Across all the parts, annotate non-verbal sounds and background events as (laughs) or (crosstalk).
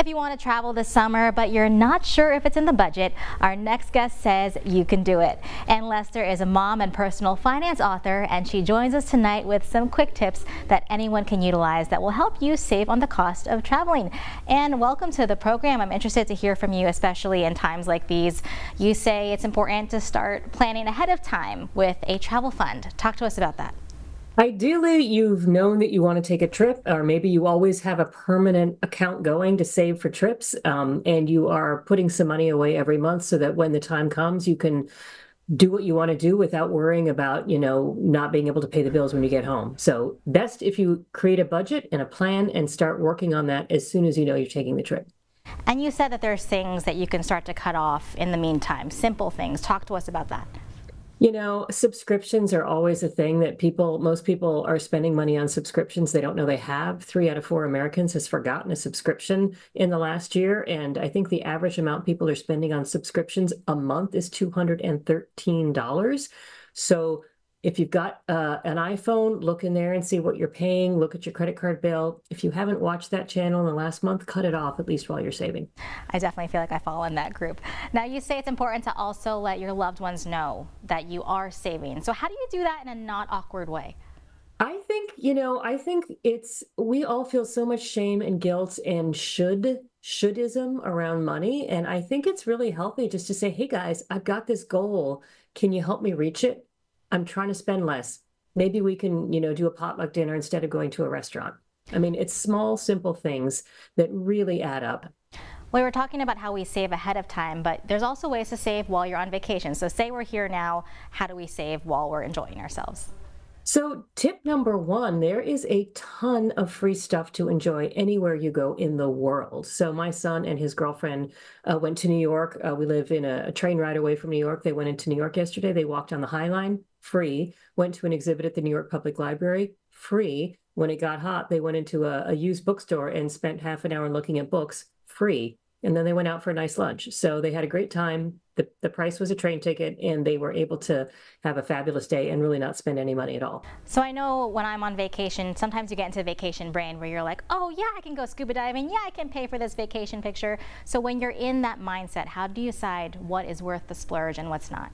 If you want to travel this summer, but you're not sure if it's in the budget, our next guest says you can do it. Anne Lester is a mom and personal finance author, and she joins us tonight with some quick tips that anyone can utilize that will help you save on the cost of traveling. And welcome to the program. I'm interested to hear from you, especially in times like these. You say it's important to start planning ahead of time with a travel fund. Talk to us about that. Ideally, you've known that you want to take a trip, or maybe you always have a permanent account going to save for trips, um, and you are putting some money away every month so that when the time comes, you can do what you want to do without worrying about, you know, not being able to pay the bills when you get home. So, best if you create a budget and a plan and start working on that as soon as you know you're taking the trip. And you said that there's things that you can start to cut off in the meantime, simple things. Talk to us about that. You know, subscriptions are always a thing that people, most people are spending money on subscriptions they don't know they have. Three out of four Americans has forgotten a subscription in the last year. And I think the average amount people are spending on subscriptions a month is $213. So if you've got uh, an iPhone, look in there and see what you're paying. Look at your credit card bill. If you haven't watched that channel in the last month, cut it off at least while you're saving. I definitely feel like I fall in that group. Now, you say it's important to also let your loved ones know that you are saving. So, how do you do that in a not awkward way? I think, you know, I think it's, we all feel so much shame and guilt and should, shouldism around money. And I think it's really healthy just to say, hey guys, I've got this goal. Can you help me reach it? I'm trying to spend less. Maybe we can, you know, do a potluck dinner instead of going to a restaurant. I mean, it's small, simple things that really add up. We were talking about how we save ahead of time, but there's also ways to save while you're on vacation. So say we're here now, how do we save while we're enjoying ourselves? So, tip number one there is a ton of free stuff to enjoy anywhere you go in the world. So, my son and his girlfriend uh, went to New York. Uh, we live in a, a, train ride away from New York. They went into New York yesterday. They walked on the High Line free, went to an exhibit at the New York Public Library free. When it got hot, they went into a, a used bookstore and spent half an hour looking at books free and then they went out for a nice lunch. So they had a great time. The, the price was a train ticket, and they were able to have a fabulous day and really not spend any money at all. So I know when I'm on vacation, sometimes you get into vacation brain where you're like, oh, yeah, I can go scuba diving. Yeah, I can pay for this vacation picture. So when you're in that mindset, how do you decide what is worth the splurge and what's not?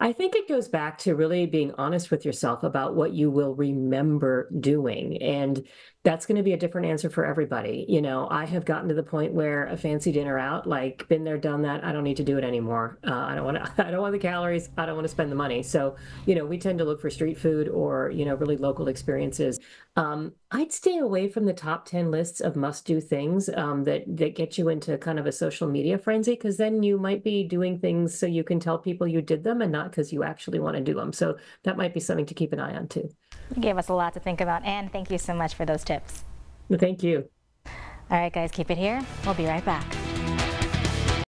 I think it goes back to really being honest with yourself about what you will remember doing. And that's going to be a different answer for everybody. You know, I have gotten to the point where a fancy dinner out, like been there, done that. I don't need to do it anymore. Uh, I don't want to. (laughs) I don't want the calories. I don't want to spend the money. So, you know, we tend to look for street food or you know really local experiences. Um, I'd stay away from the top ten lists of must-do things um, that that get you into kind of a social media frenzy because then you might be doing things so you can tell people you did them and not because you actually want to do them. So that might be something to keep an eye on too. You gave us a lot to think about, and thank you so much for those tips. Thank you. All right, guys, keep it here. We'll be right back.